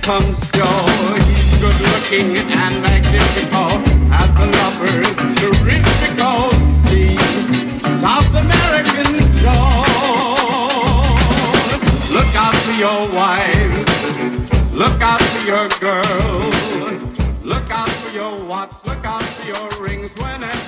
comes Joe. He's good looking and magnificent as the lover terrifical. See, South American Joe. Look out for your wife. Look out for your girl. Look out for your watch. Look out for your rings whenever